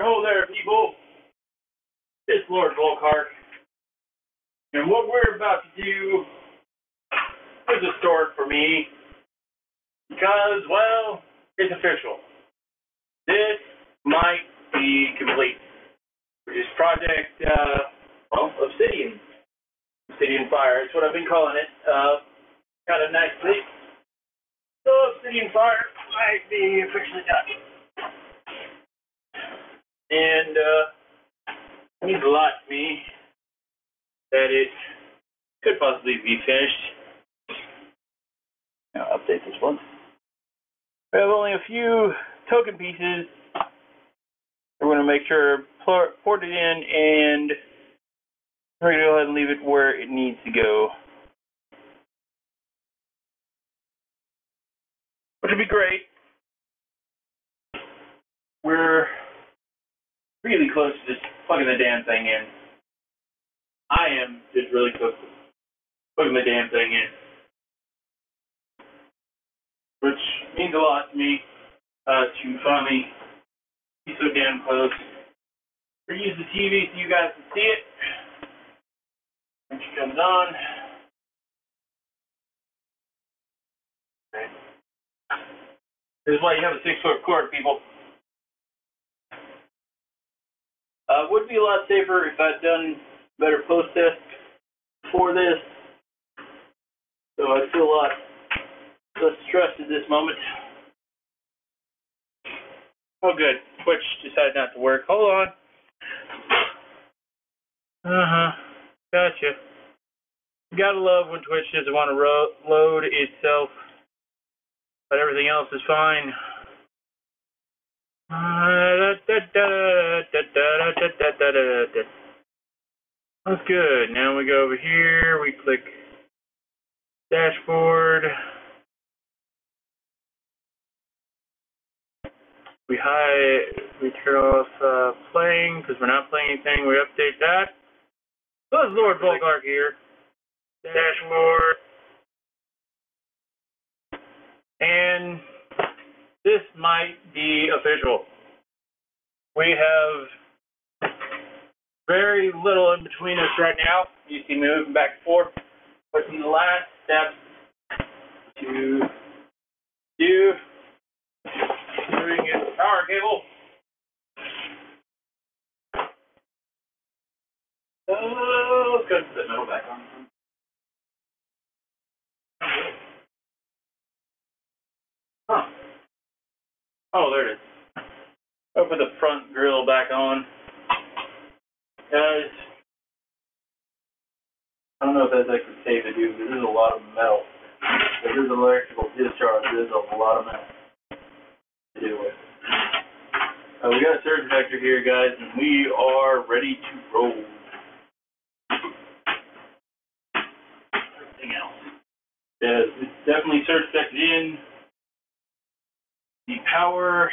there, ho there, people. It's Lord Volkhark. And what we're about to do is historic for me because, well, it's official. This might be complete. Which is Project, uh, well, Obsidian. Obsidian Fire. That's what I've been calling it. Uh, kind of nicely. So Obsidian Fire might be officially done. And, uh, means a lot to me that it could possibly be finished. Now update this one. We have only a few token pieces. We're going to make sure port it in and we're going to go ahead and leave it where it needs to go. Which would be great. We're really close to just plugging the damn thing in. I am just really close to plugging the damn thing in. Which means a lot to me uh, to finally be so damn close. Or use the TV so you guys can see it when she comes on. Okay. This is why you have a six foot cord, people. Uh, would be a lot safer if I'd done better post test for this. So I feel a lot less stressed at this moment. Oh, good. Twitch decided not to work. Hold on. Uh huh. Gotcha. You gotta love when Twitch doesn't want to load itself, but everything else is fine. That's good. Now we go over here, we click dashboard. We hide, we turn off uh, playing because we're not playing anything. We update that. This is Lord Volkhark here. Dashboard. And this might be official. We have very little in between us right now. You see me moving back and forth. But the last step to do doing is the power cable. Oh, let's go to the middle back on. Huh. Oh, there it is. I'll put the front grill back on. Guys, I don't know if that's actually safe to do, this is a lot of metal. If there's electrical discharge, there's a lot of metal to deal with. Uh, we got a surge protector here, guys, and we are ready to roll. Everything else. Yeah, it's definitely surge protected in. The power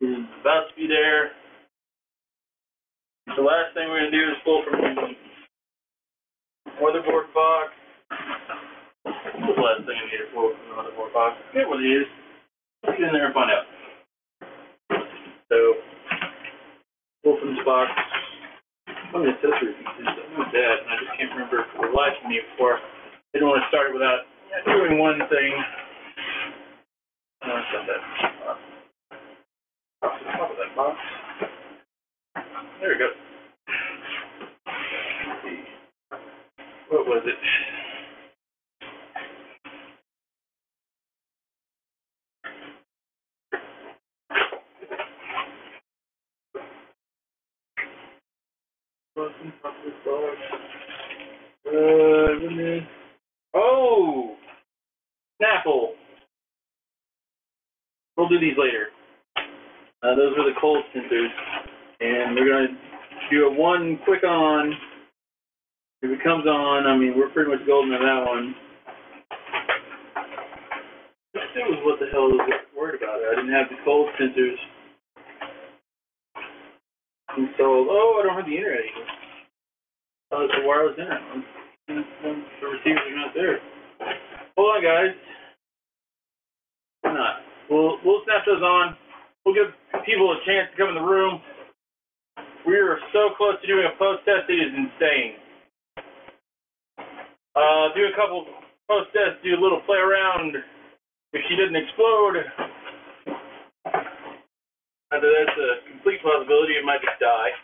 is about to be there. The last thing we're going to do is pull from the motherboard box. The last thing I need to pull from the motherboard box? Forget what it is. Let's get in there and find out. So, pull from this box. Some accessory pieces. I know that, and I just can't remember for the life of me before. I didn't want to start it without doing one thing. No, it's not that. Off the top of that box. There we go. What was it? Uh, oh! Snapple. We'll do these later. Uh, those are the cold sensors. And we're going to do a one quick on. If it comes on, I mean, we're pretty much golden on that one. That was what the hell was worried about. I didn't have the cold sensors installed. Oh, I don't have the internet. Oh, it's a wireless internet. The receivers are not there. Hold on, guys. We'll we'll snap those on. We'll give people a chance to come in the room. we're so close to doing a post test, it is insane. Uh, do a couple post tests, do a little play around. If she doesn't explode, either that's a complete possibility, it might just die.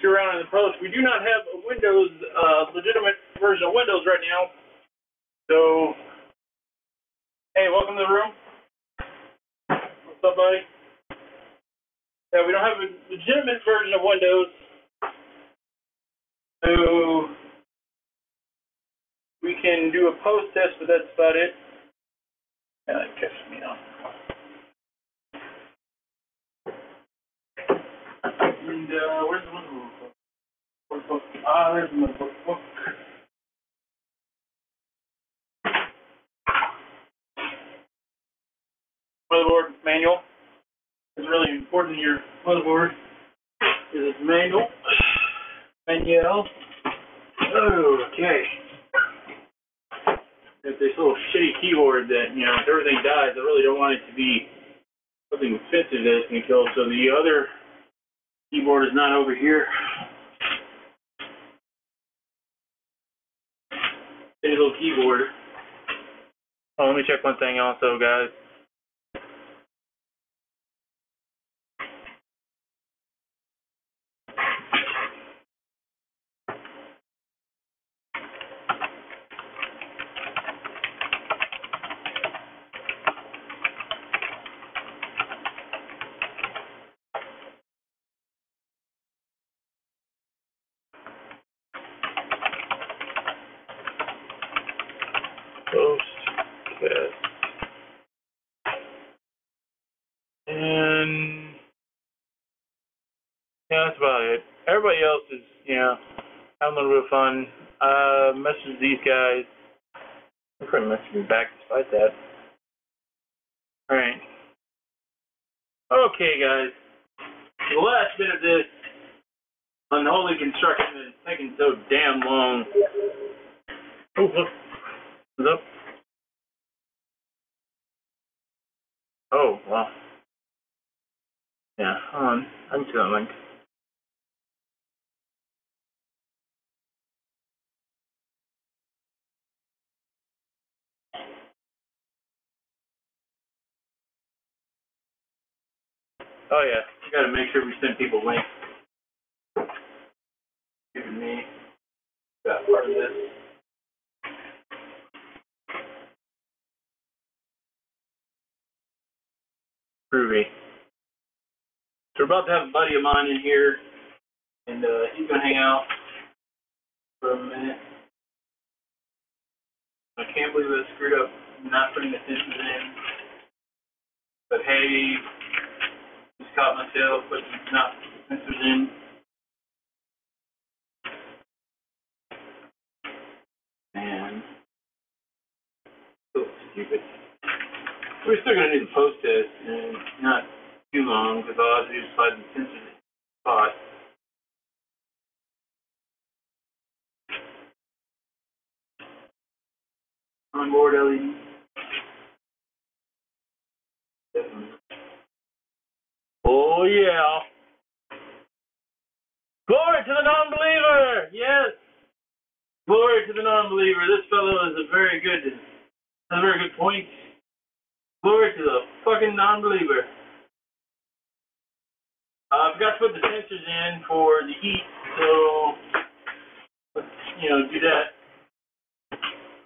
See around in the post. We do not have a Windows, uh, legitimate version of Windows right now. So, hey, welcome to the room. What's up, buddy? Yeah, we don't have a legitimate version of Windows. So, we can do a post test, but that's about it. Yeah, that catches me off. And, uh, where's the book? Where's the book? Ah, there's the book. book. Motherboard manual is really important in your motherboard. Is its manual. Manual. Oh, okay. If this little shitty keyboard that, you know, if everything dies, I really don't want it to be something offensive that it's going to kill. So the other keyboard is not over here. Shitty little keyboard. Oh, let me check one thing also, guys. Post test. And yeah, that's about it. Everybody else is, you know, having a little bit of fun. Uh, message these guys. They're pretty much me back despite that. Alright. Okay, guys. The last bit of this unholy construction is taking so damn long. Oh, look. What's up? Oh, wow. Yeah, hold on. I'm can see Oh yeah, you gotta make sure we send people links. Giving me that part of this. Groovy. So we're about to have a buddy of mine in here, and uh, he's gonna hang out for a minute. I can't believe I screwed up not putting the sensors in. But hey, just caught myself putting not sensors in. And so stupid. We're still gonna do the post test and not too long because all I have to do is slide the sensor spot. Onboard LED. Yeah. Glory to the non-believer. Yes. Glory to the non-believer. This fellow is a very good, a very good point. Glory to the fucking non-believer. Uh, I forgot to put the sensors in for the heat, so let's you know do that.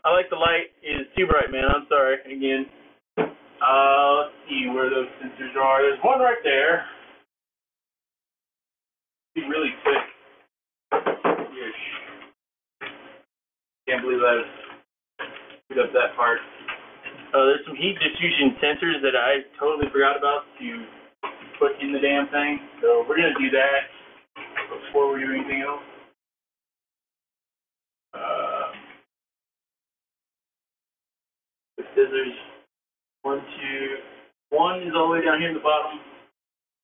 I like the light is too bright, man. I'm sorry again. Uh, let's see where those sensors are. There's one right there. Really quick. Can't believe I screwed up that part. Uh, there's some heat diffusion sensors that I totally forgot about to put in the damn thing. So we're gonna do that before we do anything else. Uh, the scissors. One, two, one is all the way down here in the bottom,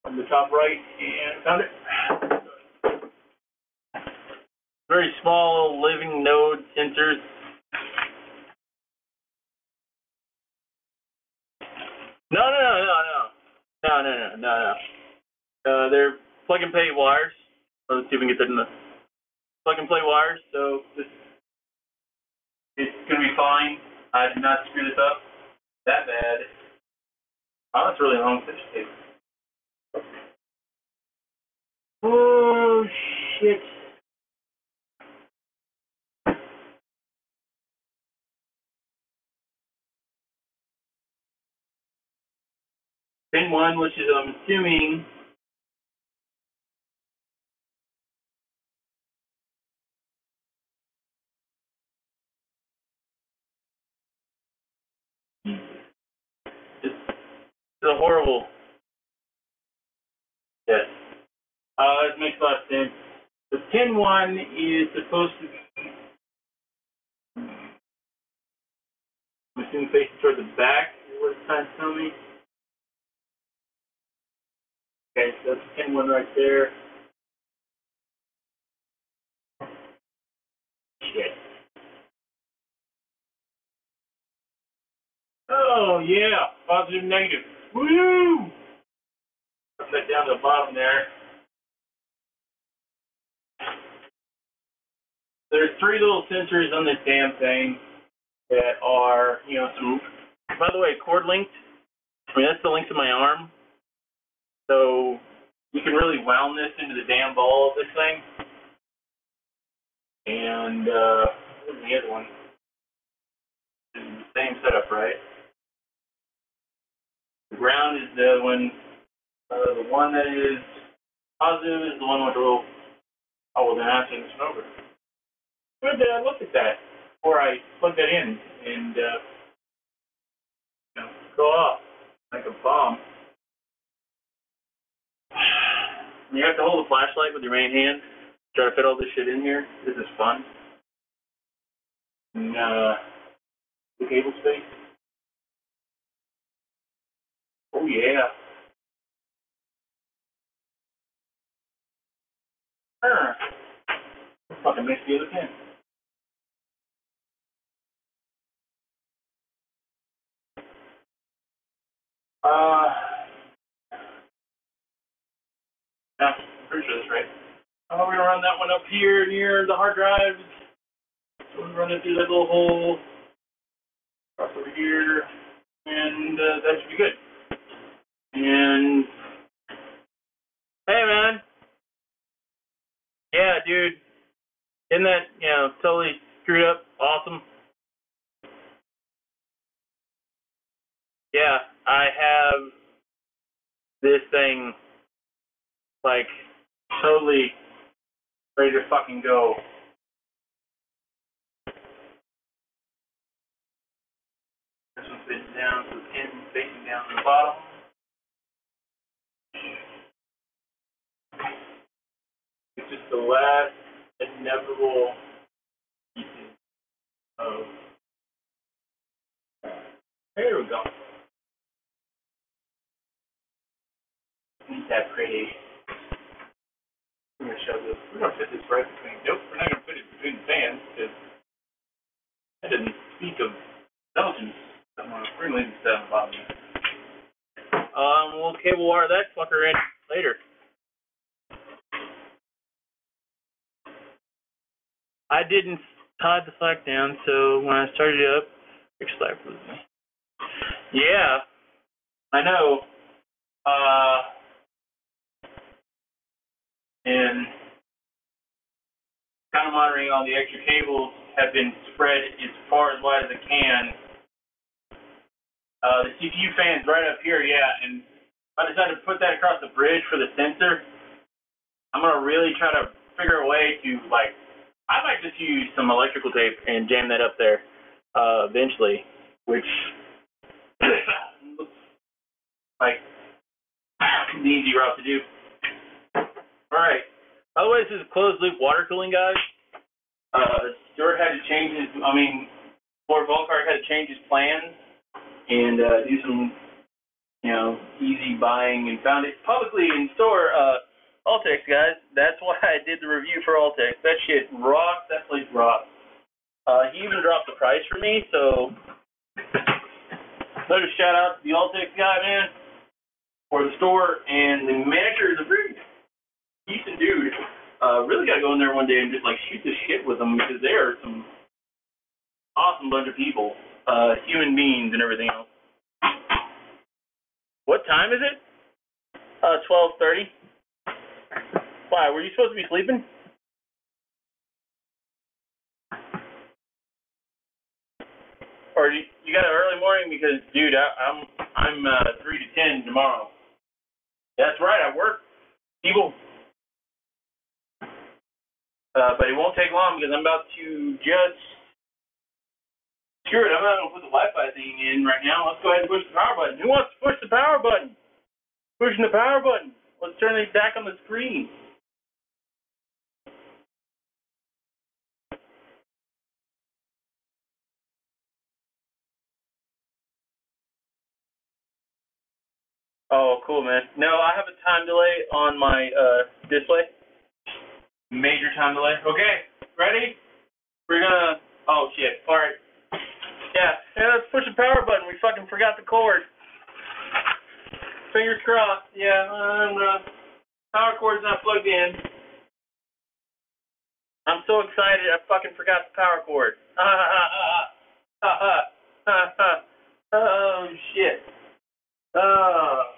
on the top right, and found it. Very small living node sensors. No, no, no, no, no, no, no, no, no, no. Uh, they're plug and play wires. Let's see if we can get that in the plug and play wires. So this it's gonna be fine. I did not screw this up that bad. Oh, that's really long fish tape. Oh shit. One, which is I'm assuming it's, a horrible. Yes. Uh, it makes a lot of sense. The pin one is supposed to be I'm assuming facing toward the back what it's trying to tell me. Okay, so that's pin one right there. Shit. Oh yeah, positive negative. Woo! Put that down to the bottom there. There's three little sensors on this damn thing that are, you know, some. By the way, cord linked. I mean, that's the length of my arm. So we can really wound this into the damn ball of this thing. And uh, the other one? It's the same setup, right? The ground is the other one. Uh, the one that is positive is the one with the little. Oh, well, then I have to turn over. Good that I looked at that before I plugged that in and uh, you know, go off like a bomb. You have to hold a flashlight with your main hand. Try to fit all this shit in here. This is fun. And, uh, the cable space. Oh yeah. Sure. Fucking missed the other pin. Uh, yeah, pretty sure that's right. Oh, we're gonna run that one up here near the hard drive. So we run it through that little hole, cross over here, and uh, that should be good. And hey, man. Yeah, dude. Isn't that you know totally screwed up? Awesome. Yeah, I have this thing like totally ready to fucking go. This one's facing down, so the pin's facing down to the bottom. It's just the last inevitable pieces of. There we go. Need that pretty. I'm gonna shove this. We're gonna fit this right between. Nope, we're not gonna put it between the fans because that didn't speak of intelligence. I'm gonna we're gonna leave this down the bottom. Um, we'll cable wire that fucker in later. I didn't tie the slack down, so when I started it up, your slack was me. Yeah, I know. Uh, and kind of monitoring all the extra cables have been spread as far as wide as it can. Uh, the CPU fan's right up here, yeah, and I decided to put that across the bridge for the sensor. I'm gonna really try to figure a way to like I might just use some electrical tape and jam that up there uh, eventually, which looks like the easy route to do. All right. By the way, this is closed loop water cooling, guys. Uh, Stuart had to change his. I mean, Lord Volkhark had to change his plans and uh, do some, you know, easy buying and found it publicly in store. Uh, Altex, guys. That's why I did the review for Altex. That shit rocks. That place rocks. Uh, he even dropped the price for me, so another shout out to the Altex guy, man. for the store, and the manager is a very decent dude. Uh, really got to go in there one day and just like shoot the shit with them because they are some awesome bunch of people, uh, human beings and everything else. What time is it? Uh, twelve thirty. Why? Were you supposed to be sleeping? Or you, you got an early morning because, dude, I, I'm I'm uh, three to ten tomorrow. That's right, I work. People. Uh, but it won't take long because I'm about to just. Screw it, I'm not gonna put the Wi-Fi thing in right now. Let's go ahead and push the power button. Who wants to push the power button? Pushing the power button. Let's turn it back on the screen. Oh, cool, man. No, I have a time delay on my uh, display. Major time delay. Okay, ready? We're gonna. Oh shit. All right. Yeah. Yeah. Let's push the power button. We fucking forgot the cord. Fingers crossed. Yeah. And the power cord's not plugged in. I'm so excited. I fucking forgot the power cord. oh shit. Oh.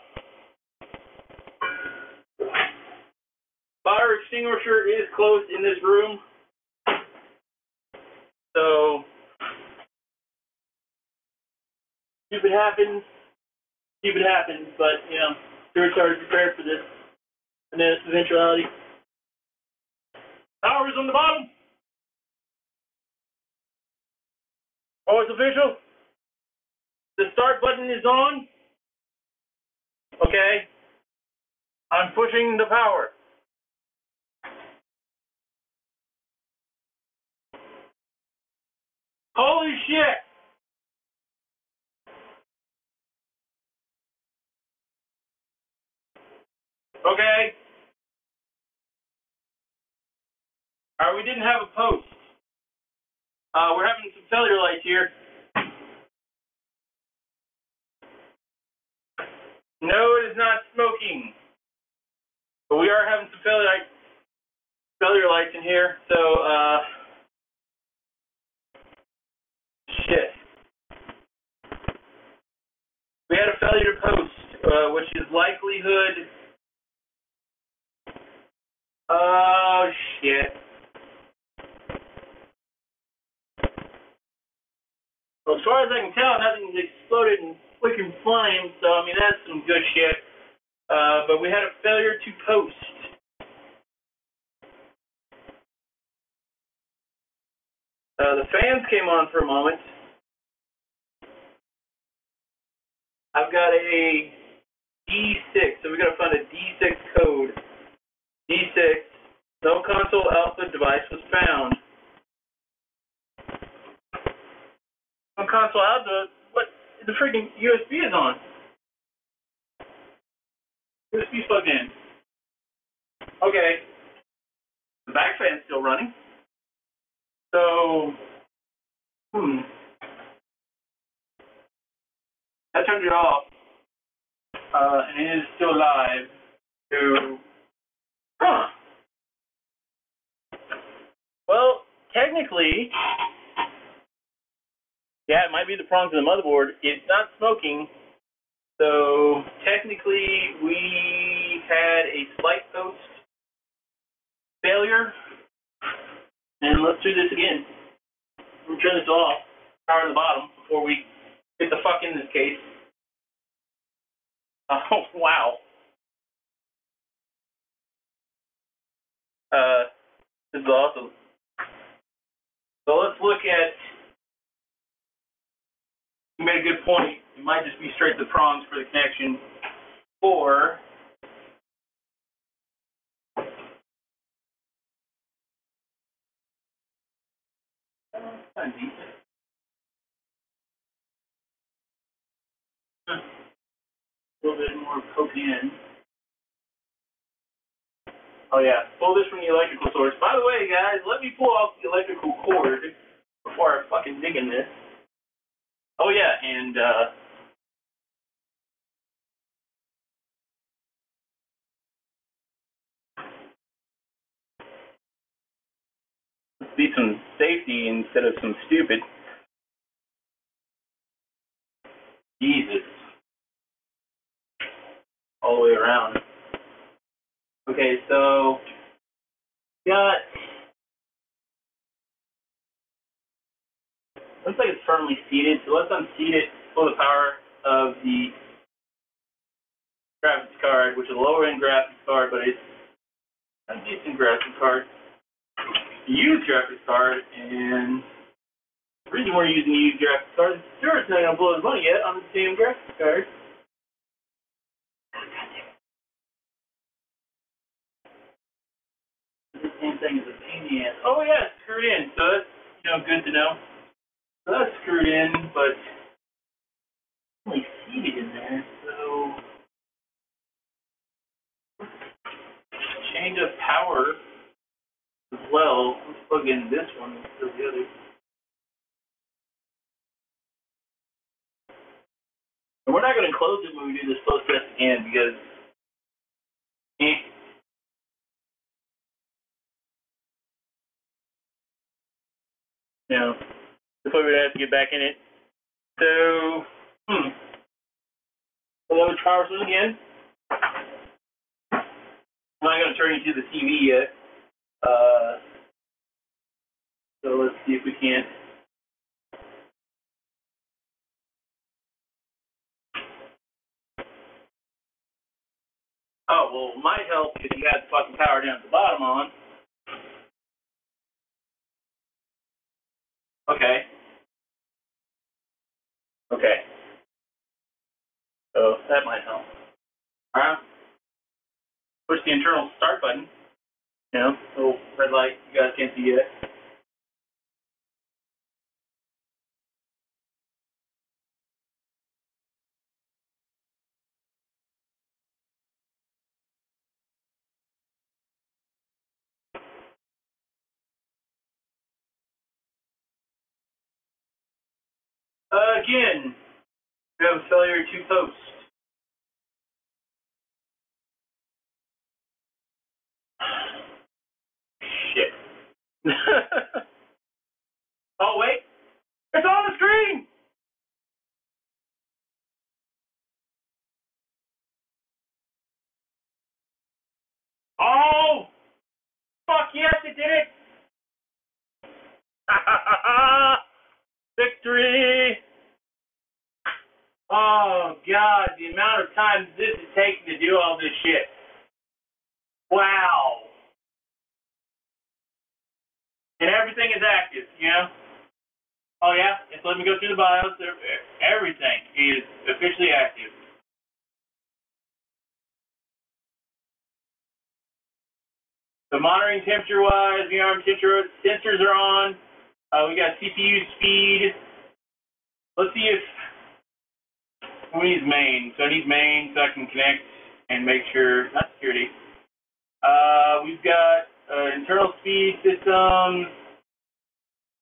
Fire extinguisher is closed in this room. So, stupid happens, stupid happens, but, you know, sure started prepared for this, and then eventuality. Power is on the bottom. Oh, it's official. The start button is on. Okay. I'm pushing the power. Holy shit! Okay. Alright, we didn't have a post. Uh, we're having some lights here. No, it is not smoking. But we are having some failure lights in here, so, uh, shit. We had a failure to post, uh, which is likelihood. Oh, shit. Well, as far as I can tell, nothing's exploded and flicking flames, so I mean that's some good shit. Uh, but we had a failure to post. Uh, the fans came on for a moment. I've got a D6, so we got to find a D6 code. D6, no console output device was found. No console output, what the freaking USB is on? USB plugged in. Okay. The back fan's still running. So, hmm. I turned it off, uh, and it is still live. So, huh. Well, technically, yeah, it might be the prongs of the motherboard. It's not smoking, so technically we had a slight post failure. And let's do this again. We'll turn this off, power on the bottom, before we get the fuck in this case. Oh, wow. Uh, this is awesome. So let's look at, you made a good point. It might just be straight to the prongs for the connection, or A little bit more in. Oh yeah, pull this from the electrical source. By the way, guys, let me pull off the electrical cord before I fucking dig in this. Oh yeah, and uh, some safety instead of some stupid. Jesus. All the way around. Okay, so got looks like it's firmly seated, so let's unseat it, pull the power of the graphics card, which is a lower end graphics card, but it's a decent graphics card. Used graphics card, and the reason we're using used graphics card is Stuart's not gonna blow his money yet on the same graphics card. The same thing as a pain in the ass. Oh yeah, it's screwed in, so that's you know good to know. So that's screwed in, but only seated in there, so change of power as well. Let's plug in this one instead of the other. And we're not going to close it when we do this post test again because eh. You know, before we have to get back in it. So, hmm. So let me try this again. I'm not going to turn you to the TV yet. Uh, so let's see if we can't. Oh, well, might help if you had the fucking power down at the bottom on. Okay. Okay. So that might help. Alright. Push the internal start button. Know, little oh, red light. You guys can't see it. Again, we have a failure to post. Shit. oh, wait. It's on the screen! Oh! Fuck yes, it did it! Victory! Oh God, the amount of time this is taking to do all this shit. Wow. And everything is active, you know? Oh yeah, it's let me go through the BIOS. Everything is officially active. The monitoring temperature wise, the arm temperature sensors are on. Uh, we got CPU speed. Let's see if we need main. So I need main so I can connect and make sure, not security. Uh, we've got uh, internal speed system.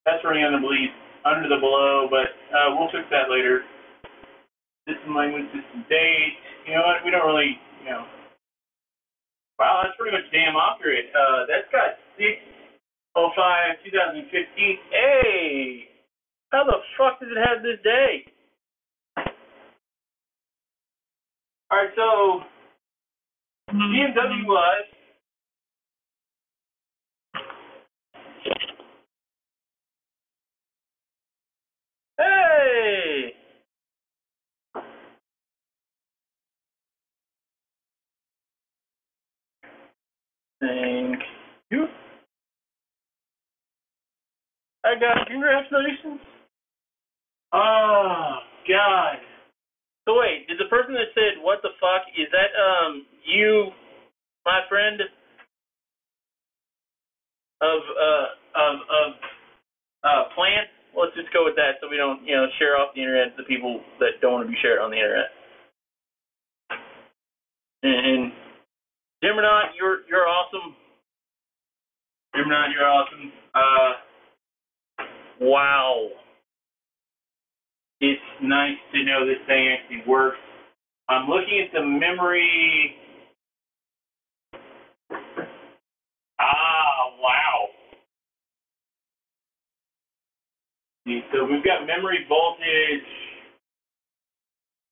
That's running under the bleed, under the below, but uh, we'll fix that later. System language, system date. You know what? We don't really, you know. Wow, that's pretty much damn accurate. Uh, that's got 605 2015. Hey! How the fuck does it have this day? Alright, so BMW was Hey! Thank you. I got congratulations. Oh God. So wait, is the person that said what the fuck is that um you my friend of uh of of uh plant? Let's just go with that so we don't, you know, share off the internet to the people that don't want to be shared on the internet. And, and Dimmernon, you're you're awesome. Dimmernon, you're awesome. Uh wow. It's nice to know this thing actually works. I'm looking at the memory. Ah, wow. So we've got memory voltage,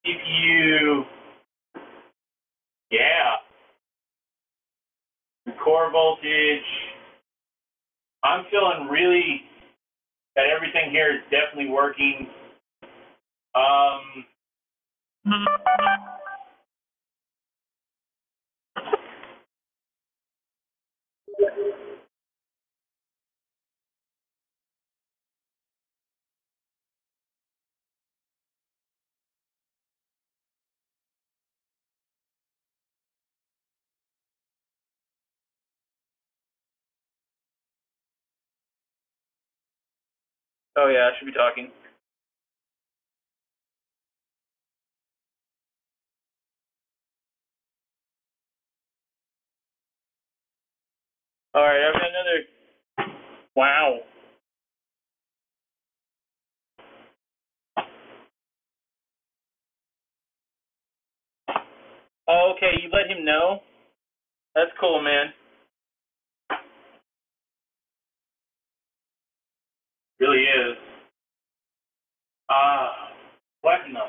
CPU, yeah, core voltage. I'm feeling really that everything here is definitely working. Um, Oh yeah, I should be talking. All right, I've got another. Wow. Oh, okay, you let him know. That's cool, man. Really is. Uh, what in the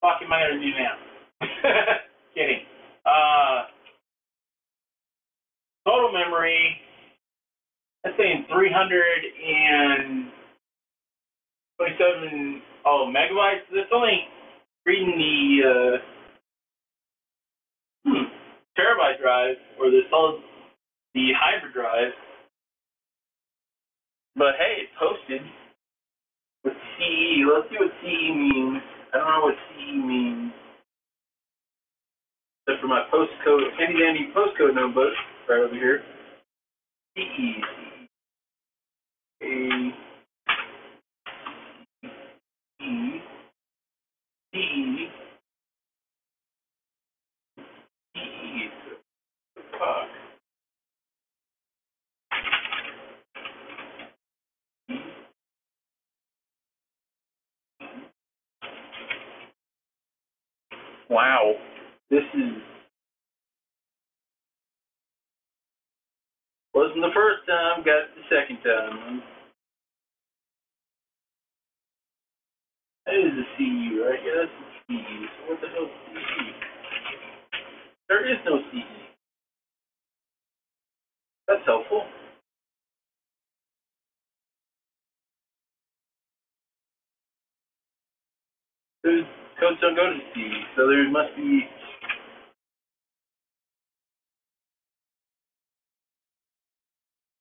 fuck am I gonna do now? Kidding. Uh, total memory, that's saying 327 oh, megabytes. That's only reading the uh, hmm, terabyte drive or the solid, the hybrid drive. But hey, it posted. with CE. Let's see what CE means. I don't know what CE means. Except for my postcode, handy dandy postcode notebook right over here. CE. A. E. CE. CE. Fuck. Wow. This is wasn't the first time, got it the second time. That is a CE, right? Yeah, that's a CE. So what the hell is CE? There is no CE. That's helpful. Those codes don't go to CE, so there must be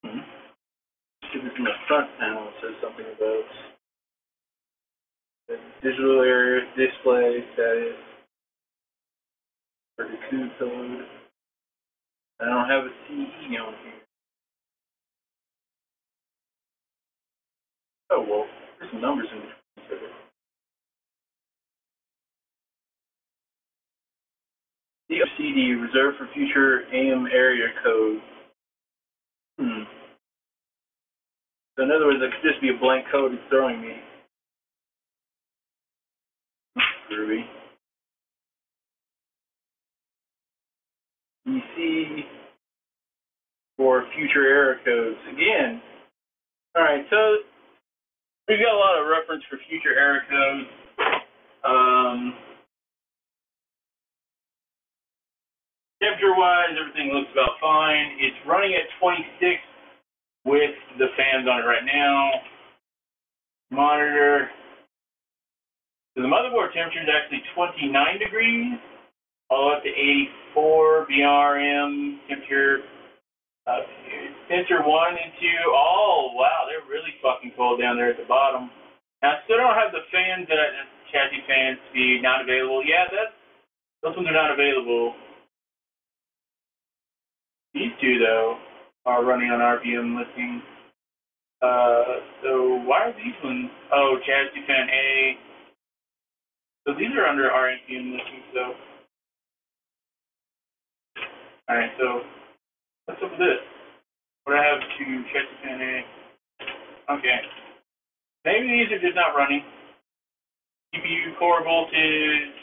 Hmm. It's in the front panel, says something about the digital area display status for the code code. I don't have a CE on here. Oh well, there's some numbers in there. DOCD reserved for future AM area code. Hmm. So in other words, it could just be a blank code it's throwing me. Groovy. EC for future error codes. Again. Alright, so we've got a lot of reference for future error codes. Um, temperature wise, everything looks about fine. It's running at 26 with the fans on it right now. Monitor. So the motherboard temperature is actually 29 degrees, all up to 84 VRM temperature. Uh, sensor one and two, oh wow, they're really fucking cold down there at the bottom. Now I still don't have the fans that I, chassis to be not available. Yeah, that's those ones are not available. These two though are running on RPM listing. Uh, so why are these ones? Oh, chassis fan A. So these are under RPM listing. So, all right. So what's up with this? What I have to chassis fan A? Okay. Maybe these are just not running. CPU core voltage.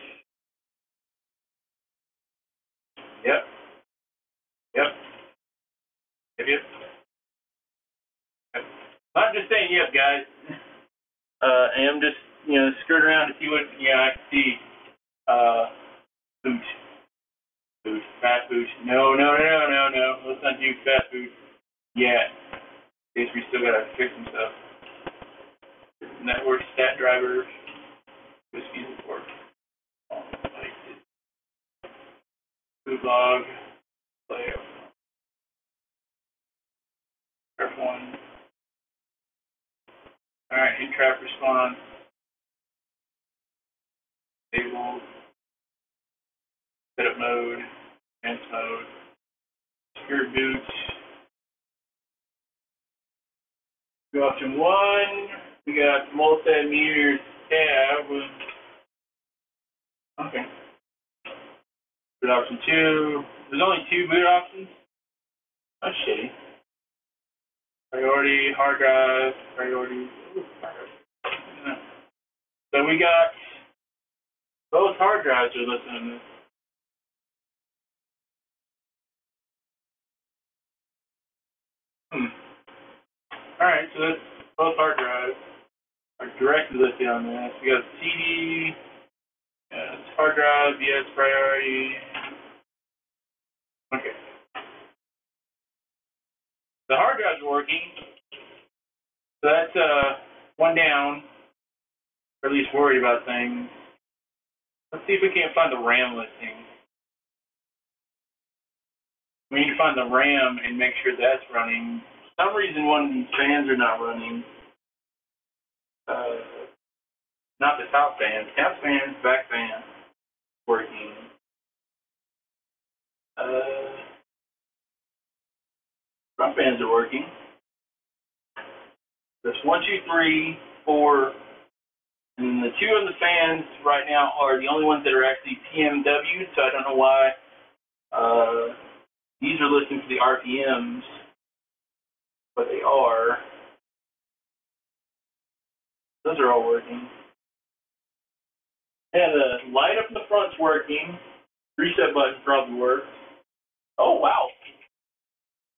Yep. Yep. Yep, yep. Yep. I'm just saying yep, guys. Uh, I am just, you know, skirting around to see what, yeah, I see, uh, boot. Boot, fast boot. No, no, no, no, no, no. Let's not do fast boot yet. In case we still gotta fix some stuff. Network stat driver, whiskey report. Boot log, layout. F1. Alright, in-trap response. Stable. Setup mode. Advanced mode. Boot. Go option one. We got multimeter tab. Okay. Boot option two. There's only two boot options. That's shitty. Priority, hard drive, priority. So we got both hard drives are listening to this. Hmm. Alright, so that's both hard drives are directly listed on this. We got CD, yes, hard drive, yes, priority. Okay. The hard drives working. So that's uh one down. Or at least worried about things. Let's see if we can't find the RAM listing. We need to find the RAM and make sure that's running. For some reason one of these fans are not running. Uh, not the top fan. Top fan, back fan, working. Uh, front fans are working. There's one, two, three, four, and the two of the fans right now are the only ones that are actually PMW, so I don't know why. Uh, these are listening to the RPMs, but they are. Those are all working. Yeah, the light up in the front's working. Reset button probably works. Oh wow,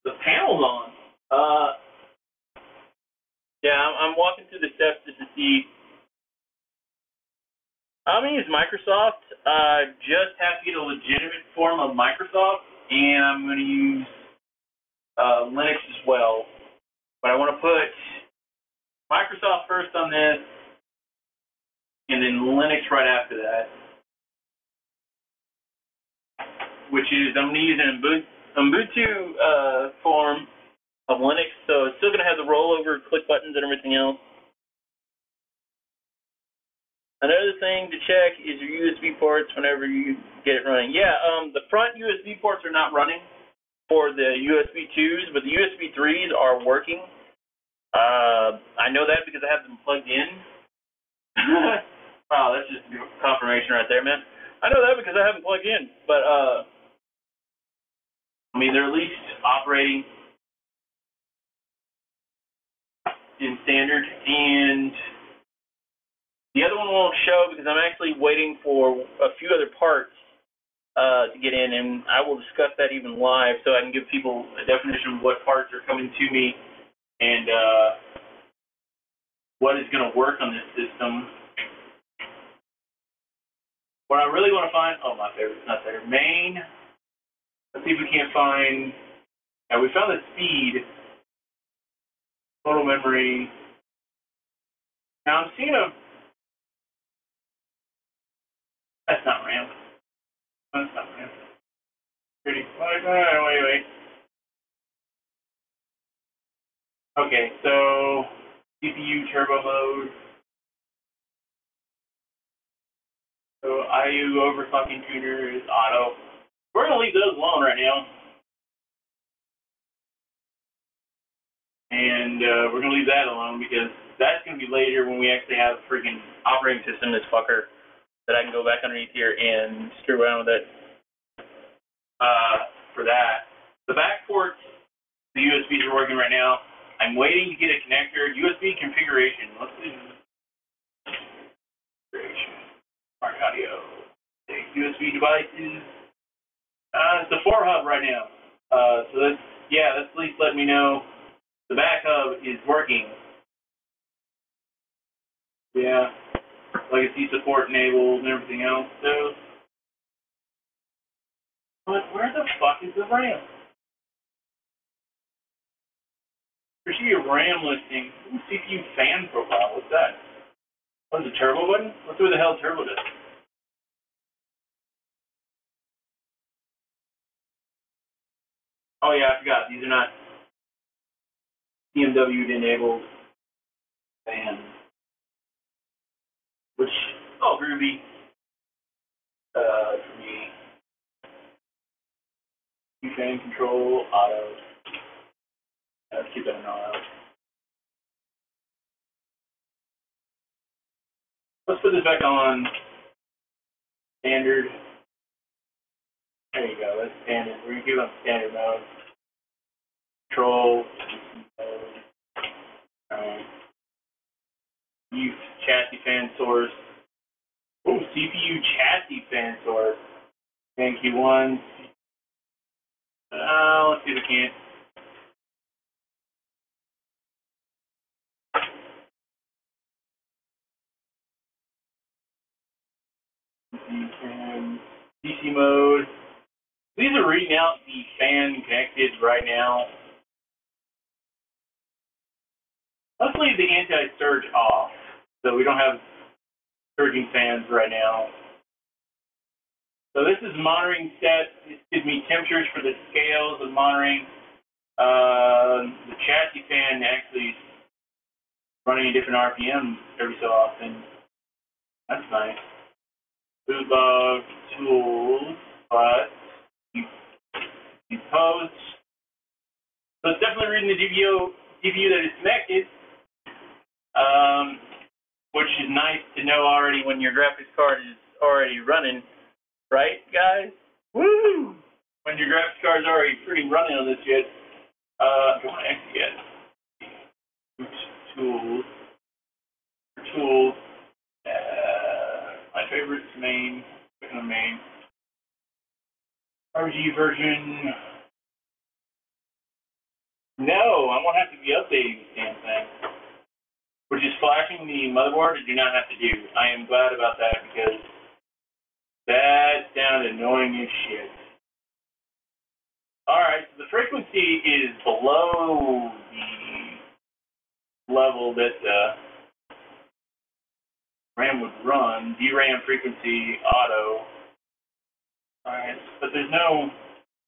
the panel's on. Uh, yeah, I'm, I'm walking through the steps just to see. I'm gonna use Microsoft. Uh, just have to get a legitimate form of Microsoft, and I'm gonna use uh, Linux as well. But I want to put Microsoft first on this, and then Linux right after that. Which is I'm gonna use an Ubuntu uh, form of Linux, so it's still going to have the rollover, click buttons, and everything else. Another thing to check is your USB ports whenever you get it running. Yeah, um, the front USB ports are not running for the USB 2s, but the USB 3s are working. Uh, I know that because I have them plugged in. wow, that's just confirmation right there, man. I know that because I have them plugged in, but uh, I mean they're at least operating in standard, and the other one won't show because I'm actually waiting for a few other parts uh, to get in, and I will discuss that even live so I can give people a definition of what parts are coming to me and uh, what is going to work on this system. What I really want to find, oh, my favorite, not there, main. Let's see if we can't find, now we found the speed, total memory. Now I'm seeing a that's not RAM. That's not RAM. Pretty. Wait, wait, wait. Okay, so CPU turbo mode. So IU overclocking tuner is auto. We're gonna leave those alone right now. And uh, we're gonna leave that alone because that's gonna be later when we actually have a freaking operating system, this fucker that I can go back underneath here and screw around with it. Uh, for that, the back ports, the USBs are working right now. I'm waiting to get a connector. USB configuration. Let's see. Configuration. Audio. USB devices. Uh, it's a four hub right now. Uh, so that's yeah. That's at least let me know the back hub is working. Yeah. Legacy support enabled and everything else. So, but where the fuck is the RAM? There should be a RAM listing. Ooh, CPU fan profile. What's that? What is the turbo button? Let's what the hell turbo does. Oh yeah, I forgot. These are not BMW enabled fans. Which, oh, Ruby. Uh, for me. Fan control, auto. Let's keep that in auto. Let's put this back on standard. There you go, that's standard. We're gonna keep it on standard mode. Control. Um, youth chassis fan source. Oh, CPU chassis fan source. Fan Q1. Uh, let's see if we can. Fan, DC mode. These are reading out the fan connected right now. Let's leave the anti-surge off, so we don't have surging fans right now. So this is monitoring stats. This gives me temperatures for the scales of monitoring. Uh, the chassis fan actually running a different RPM every so often. That's nice. Boot log tools, but compose. So it's definitely reading the GPU, GPU that is connected, um, which is nice to know already when your graphics card is already running, right, guys? Woo! When your graphics card is already pretty running on this yet, Uh, go on XGet. Tools. Tools. Uh, my favorite is main. Click on main. RG version. No, I won't have to be updating this damn thing. Which is flashing the motherboard, I do not have to do. I am glad about that because that sounded annoying as shit. Alright, so the frequency is below the level that uh, RAM would run. DRAM frequency auto. Alright, but there's no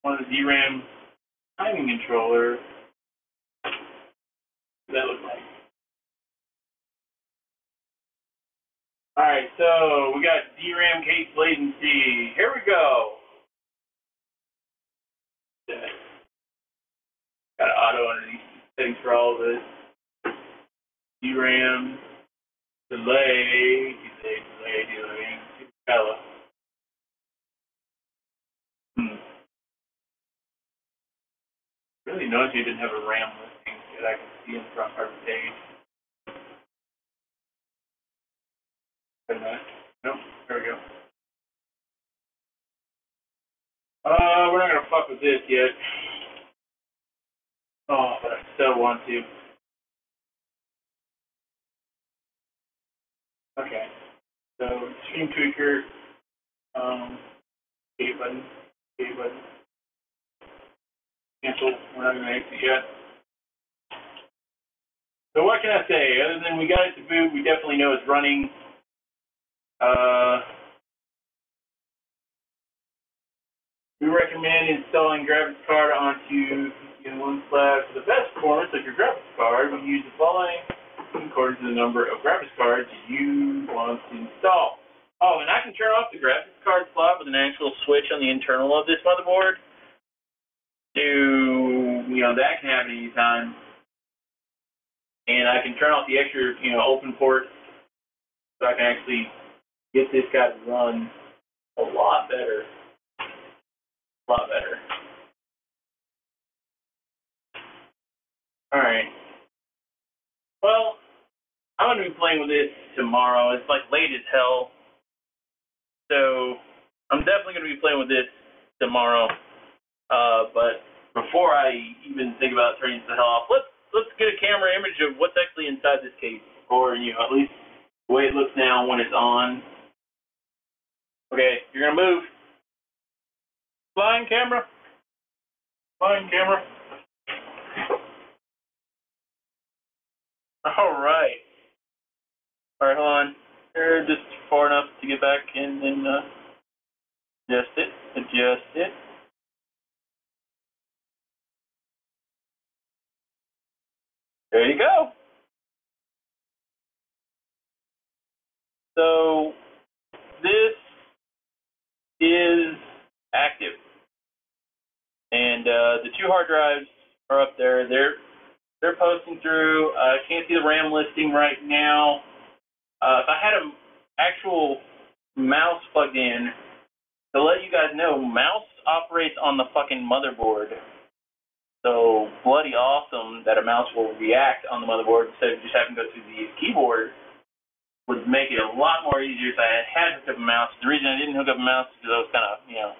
one of the DRAM timing controller. Alright, so we got DRAM CAS latency. Here we go. Got auto underneath settings for all of this. DRAM delay, delay, delay, delay. Fella. Hmm. Really noticed you didn't have a RAM listing that I can see in the front part of the page. Wait a minute. Nope, there we go. Fuck with this yet. Oh, but I so want to. Okay. So stream tweaker, um, A button, A button. Cancel. We're not gonna exit yet. So what can I say? Other than we got it to boot, we definitely know it's running. Uh, we recommend installing graphics card onto PCN1 slab for the best performance of your graphics card. We use the following according to the number of graphics cards you want to install. Oh, and I can turn off the graphics card slot with an actual switch on the internal of this motherboard. To, you know, that can happen anytime. And I can turn off the extra, you know, open ports so I can actually get this guy to run a lot better. A lot better. Alright. Well, I'm gonna be playing with this tomorrow. It's like late as hell. So I'm definitely gonna be playing with this tomorrow. Uh, but before I even think about turning the hell off, let's let's get a camera image of what's actually inside this case, or you know at least the way it looks now when it's on. Okay, you're gonna move. Flying camera. Flying camera. All right. All right, hold on. Here, just far enough to get back in and uh, adjust it. Adjust it. There you go. So this is active. And uh, the two hard drives are up there. They're they're posting through. I uh, can't see the RAM listing right now. Uh, if I had an actual mouse plugged in, to let you guys know, mouse operates on the fucking motherboard. So bloody awesome that a mouse will react on the motherboard instead of just having to go through the keyboard would make it a lot more easier if I had hooked up a mouse. The reason I didn't hook up a mouse is because I was kind of, you know,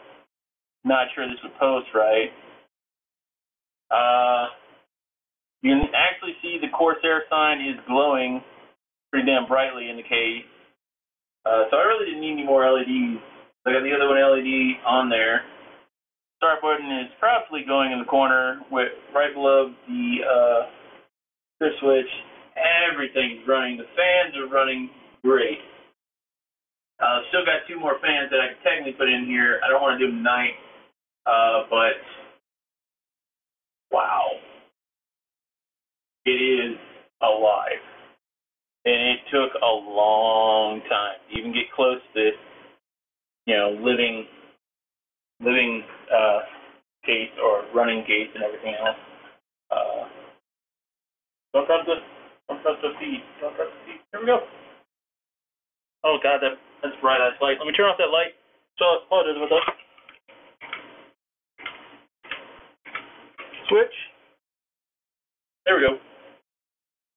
not sure this would post right. Uh, you can actually see the Corsair sign is glowing pretty damn brightly in the case. Uh, so I really didn't need any more LEDs. I got the other one LED on there. Start button is probably going in the corner with right below the uh, switch everything's running. The fans are running great. Uh, still got two more fans that I can technically put in here. I don't want to do them tonight, uh, but wow, it is alive. And it took a long time to even get close to, this, you know, living, living uh, gates or running gates and everything else. Uh, don't touch the don't touch the feed. Don't touch the feed. Here we go. Oh god, that that's bright ass light. Let me turn off that light. So oh, is with. Switch. There we go.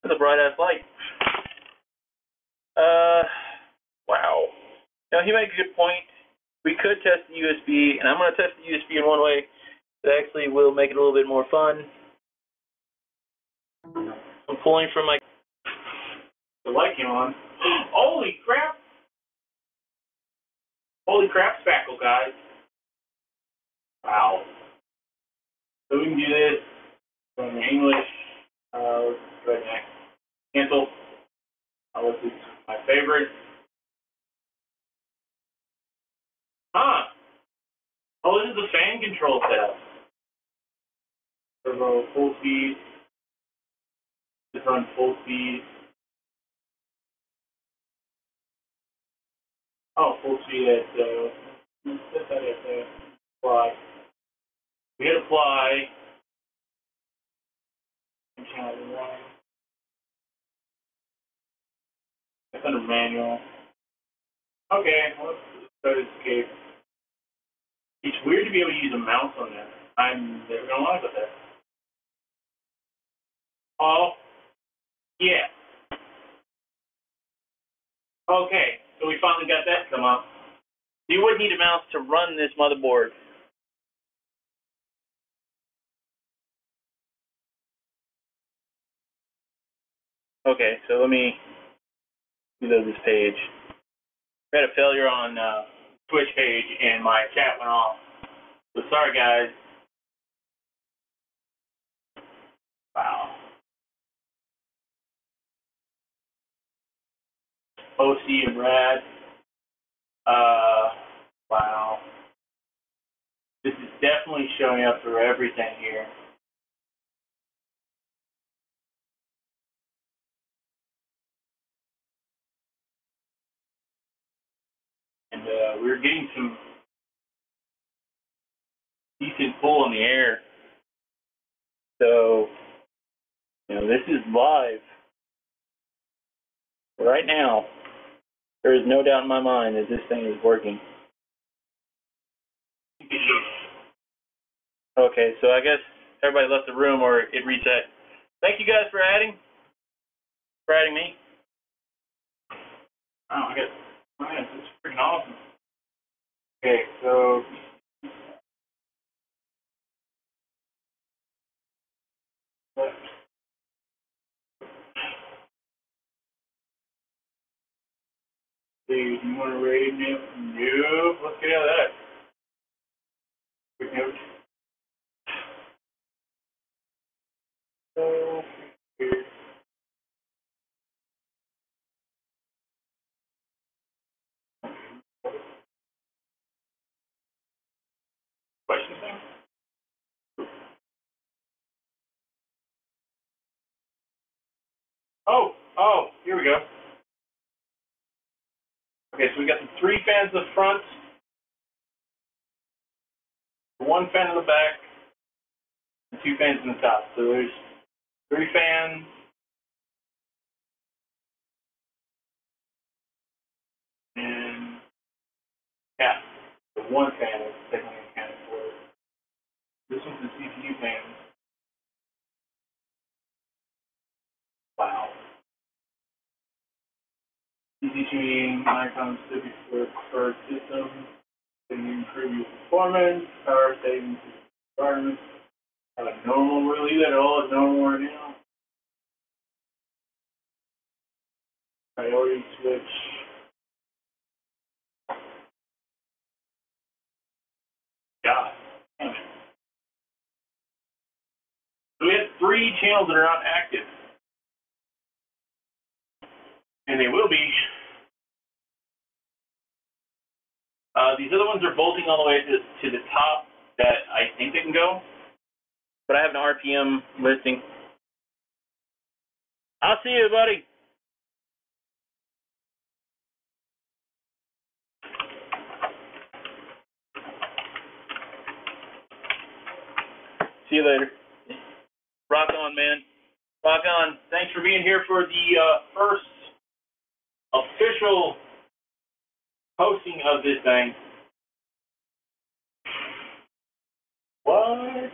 That's a bright ass light. Uh, wow. Now he makes a good point. We could test the USB, and I'm going to test the USB in one way that actually will make it a little bit more fun. I'm pulling from my. The light came on. Holy crap! Holy crap, spackle guys! Wow. So we can do this from English. Uh, let's go ahead next. Cancel. Uh, let's do my favorite. Huh. Oh, this is the fan control setup. Turbo full speed. Just run full speed. Oh, full speed at, uh, at, uh, apply. We hit apply. It's under manual. Okay, let's to escape. It's weird to be able to use a mouse on that. I'm never gonna lie about that. Oh, yeah. Okay, so we finally got that to come up. You would need a mouse to run this motherboard. Okay, so let me reload this page. We had a failure on uh, Twitch page and my chat went off. So sorry guys. Wow. OC and Brad. Uh, wow. This is definitely showing up for everything here. And uh, we we're getting some decent pull in the air. So, you know, this is live right now. There is no doubt in my mind that this thing is working. Okay, so I guess everybody left the room or it reset. Thank you guys for adding. For adding me. Oh, I guess. Man, this is freaking awesome. Okay, so do you want to raid me? Nope. Let's get out of that. Oh, oh, here we go. Okay, so we got the three fans in the front, one fan in the back, and two fans in the top. So there's three fans. And yeah, the one fan is technically accounted for. This one's the EC2 Nikon specific for preferred systems can improve your performance, power savings environment. Have a normal, really? that all as normal right now. Priority switch. God damn it. So we have three channels that are not active. And they will be. Uh, these other ones are bolting all the way to, to the top that I think they can go. But I have an RPM listing. I'll see you, buddy. See you later. Rock on, man. Rock on. Thanks for being here for the uh, first official posting of this thing. What?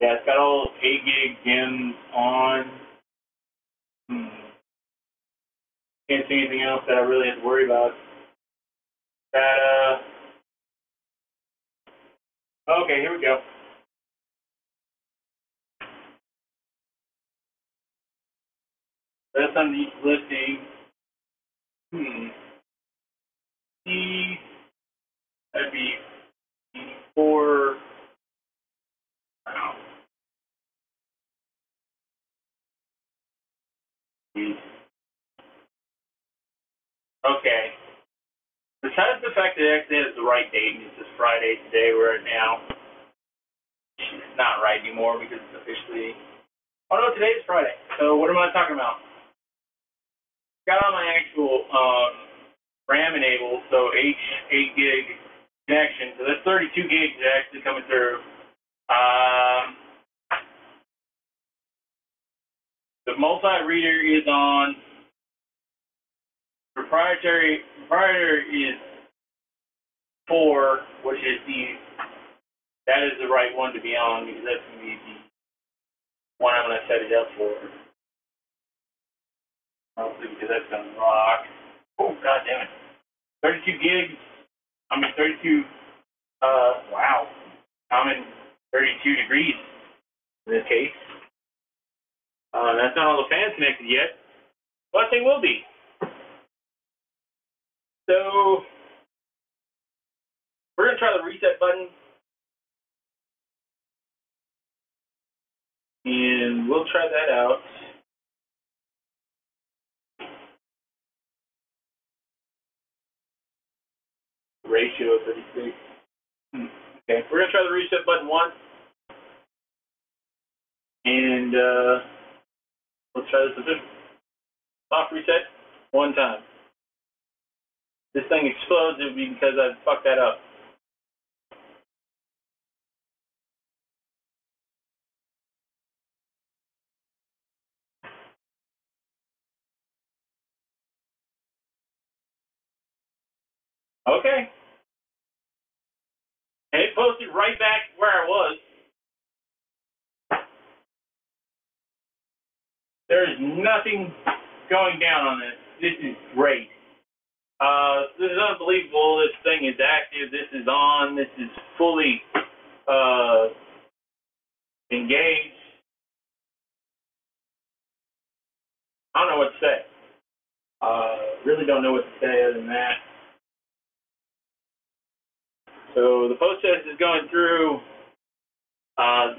Yeah, it's got all 8 gig gems on. Hmm. Can't see anything else that I really have to worry about. Data. Okay, here we go. That's on the listing. Hmm. E. That'd be four. Wow. E. Okay. Besides the fact that it actually has the right date, and it's just Friday today, we're at now. It's not right anymore because it's officially. Oh no, today is Friday. So what am I talking about? Got on my actual um, RAM enabled, so H8 gig connection. So that's 32 gigs actually coming through. Um, the multi-reader is on. Proprietary proprietary is four, which is the that is the right one to be on because that's gonna be the one I'm gonna set it up for. Mostly because that's gonna rock. Oh god damn it. Thirty-two gigs. I mean thirty-two uh wow. I'm in thirty-two degrees in this case. Uh that's not all the fans connected yet. But they will be. So we're gonna try the reset button. And we'll try that out. Ratio of 36. Hmm. Okay, we're gonna try the reset button once, and uh, let's try this again. Soft reset one time. This thing explodes, it would be because I fucked that up. Okay. Posted right back where I was. There is nothing going down on this. This is great. Uh, this is unbelievable. This thing is active. This is on. This is fully uh, engaged. I don't know what to say. Uh, really don't know what to say other than that. So the post test is going through. Uh,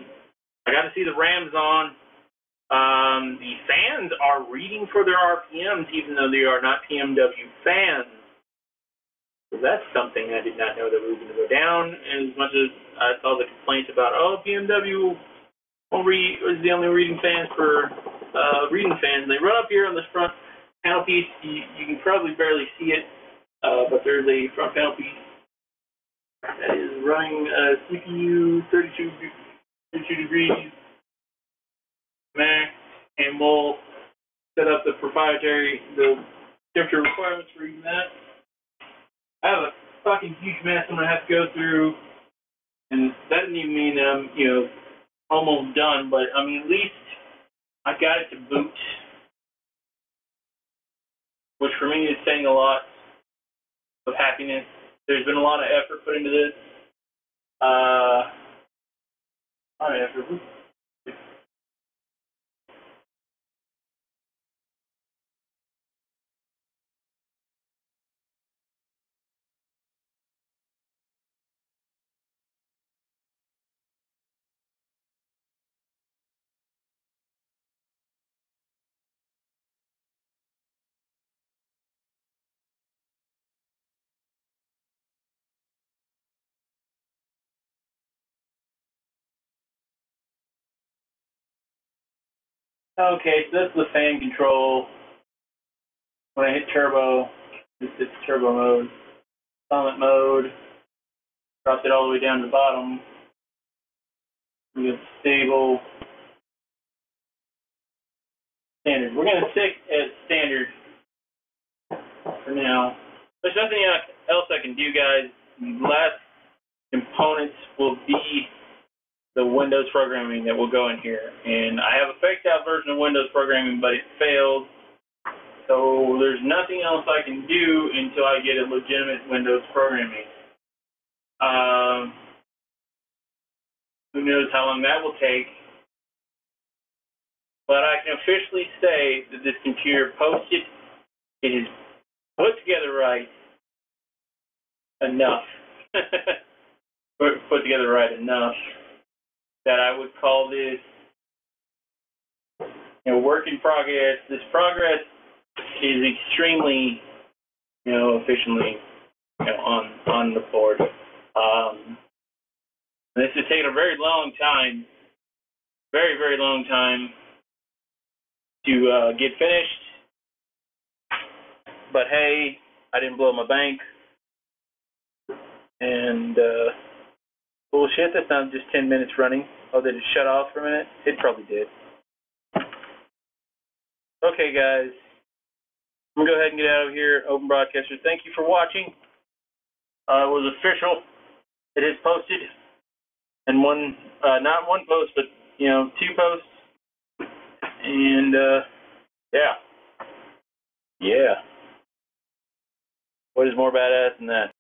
I got to see the Rams on. Um, the fans are reading for their RPMs, even though they are not PMW fans. So that's something I did not know that we were going to go down. As much as I saw the complaints about, oh, PMW read, is the only reading fans for uh, reading fans. They run up here on this front panel piece. You, you can probably barely see it, uh, but there's a front panel piece that is running uh, CPU 32, 32 degrees max, and we'll set up the proprietary, the temperature requirements for using that. I have a fucking huge mess I'm gonna have to go through, and that doesn't even mean that I'm, you know, almost done, but I mean, at least I got it to boot, which for me is saying a lot of happiness. There's been a lot of effort put into this. Uh, a. Okay, so that's the fan control. When I hit turbo, this is turbo mode. Silent mode. Dropped it all the way down to the bottom. We have stable. Standard. We're gonna stick at standard for now. There's nothing else I can do, guys. Last components will be the Windows programming that will go in here. And I have a faked out version of Windows programming, but it failed. So there's nothing else I can do until I get a legitimate Windows programming. Um, who knows how long that will take. But I can officially say that this computer posted, it is put together right enough. put, put together right enough that I would call this, you know, work in progress. This progress is extremely, you know, efficiently, you know, on on the board. Um, this has taken a very long time, very very long time to uh, get finished. But hey, I didn't blow my bank, and. Uh, Bullshit, that's not just 10 minutes running. Oh, did it shut off for a minute? It probably did. Okay, guys. I'm going to go ahead and get out of here. Open Broadcaster, thank you for watching. Uh, it was official. It is posted. And one, uh, not one post, but, you know, two posts. And, uh, yeah. Yeah. What is more badass than that?